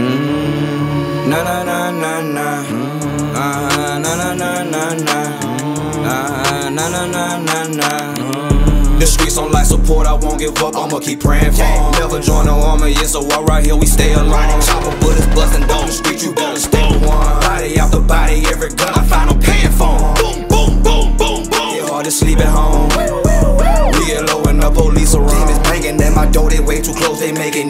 Mm. Na na na na na. Ah, na na na na na. Ah, na na na na na. The streets on life support, I won't give up, I'ma keep praying for 'em. Never join the army, it's a war right here, we stay alone. Chopper bullets busting down the street, you better stay one. Body after body, every gun I find, I'm paying for. Boom, boom, boom, boom, boom. It's hard to sleep at home. We get low and the police around. Demons banging at my door, they way too close, they making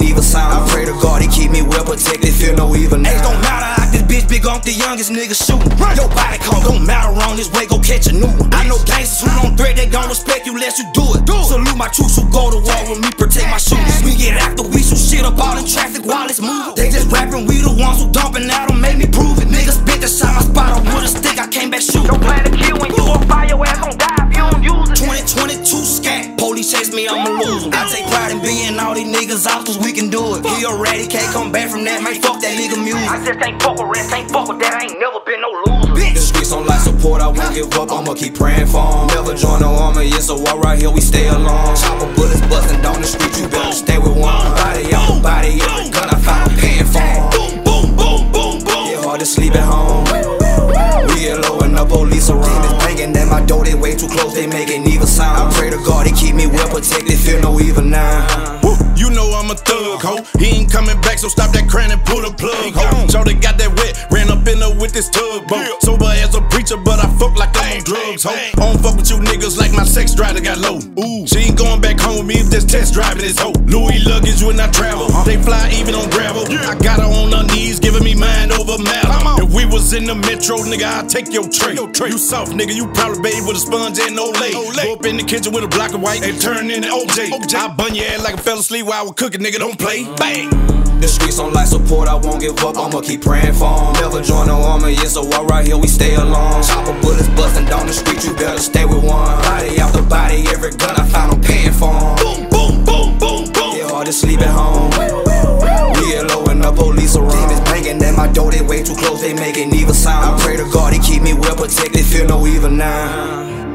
well protected, feel no evil now. It don't matter, I this bitch big on the youngest nigga shooting. Your body count don't matter on this way, go catch a new one. I know gangsters who don't threat, they don't respect you unless you do it. Salute my troops who go to war with me, protect my shooters. We get after we shoot shit up all in traffic while it's moving. They just rapping, we the ones who dumping out them, make me prove it. Niggas bit the shot my spot up with a stick, I came back shooting. Niggas out, cause we can do it. He already can't come back from that, man. Fuck that nigga music. I just ain't fuck with rest, ain't fuck with that, I ain't never been no loser. The streets on life support, I won't give up, I'ma keep praying for 'em. Never join the army, it's a war right here, we stay alone. Chopper bullets busting down the street, you better stay with one. Body out, body, every gun I find, I'm paying for 'em. Boom, boom, boom, boom, boom. Get hard to sleep at home. We get low and the police around. Demons banging at my door, they way too close, they making evil sound. I pray to God he keep me well protected, feel no evil now. You know I'm a thug, ho. He ain't coming back, so stop that crying and pull the plug, ho. Shorty got that wet, ran up in her with this tugboat. Sober as a preacher, but I fuck like I'm on drugs, ho. I don't fuck with you niggas like my sex drive got low. Ooh, she ain't going back home with me, just test driving this hoe. Louis luggage when I travel, they fly even on gravel. I got her on her knees, giving me mind over matter. Was in the metro, nigga, I'd take your tray. You soft, nigga, you probably bathe with a sponge and no lay. Go up in the kitchen with a block of white and turn into OJ. I bun your ass like I fell asleep while I was cooking, nigga, don't play. Mm. Bang! The streets on life support, I won't give up, I'ma keep praying for 'em. Never join the army, it's a war right here, we stay alone. Chopper bullets busting down the street, you better stay with one. Way too close, they making evil sound. I pray to God he keep me well protected, feel no evil now.